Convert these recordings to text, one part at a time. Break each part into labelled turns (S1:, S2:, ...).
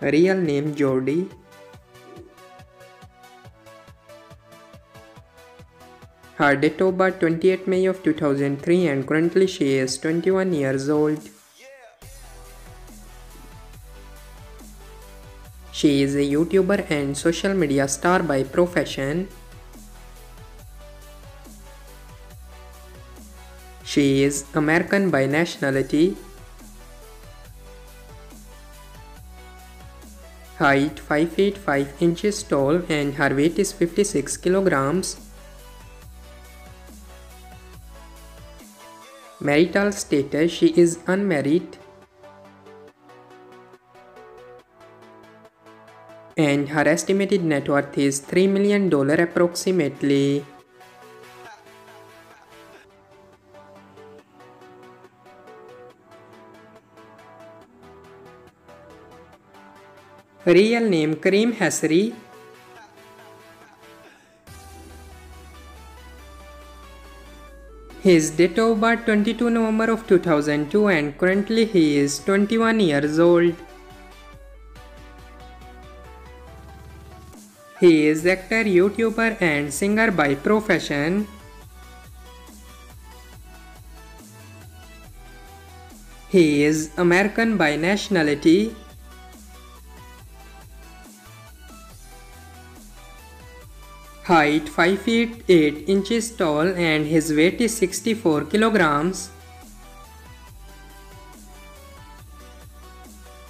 S1: Real name Jordi. Her date of birth 28 May of 2003 and currently she is 21 years old. She is a YouTuber and social media star by profession. She is American by nationality. Height 5 feet 5 inches tall and her weight is 56 kilograms. Marital status she is unmarried. And her estimated net worth is $3 million approximately. Real name Kareem Hesri. His date of birth 22 November of 2002 and currently he is 21 years old. He is actor, YouTuber and singer by profession. He is American by nationality. Height 5 feet 8 inches tall and his weight is 64 kilograms.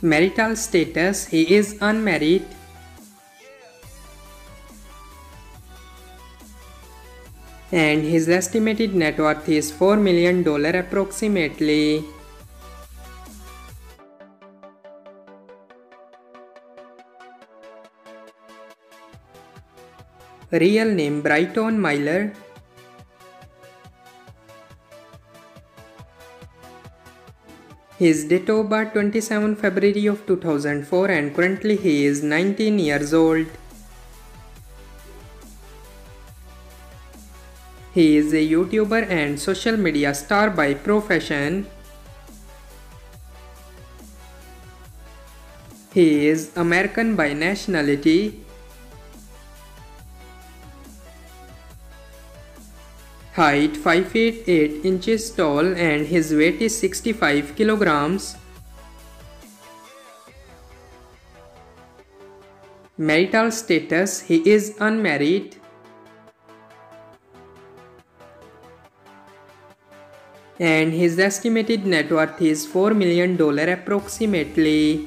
S1: Marital status he is unmarried. And his estimated net worth is $4 million approximately. Real name Bryton Myler. His date of birth 27 February of 2004 and currently he is 19 years old. He is a YouTuber and social media star by profession. He is American by nationality. Height 5 feet 8 inches tall and his weight is 65 kilograms. Marital status he is unmarried. And his estimated net worth is $4 million approximately.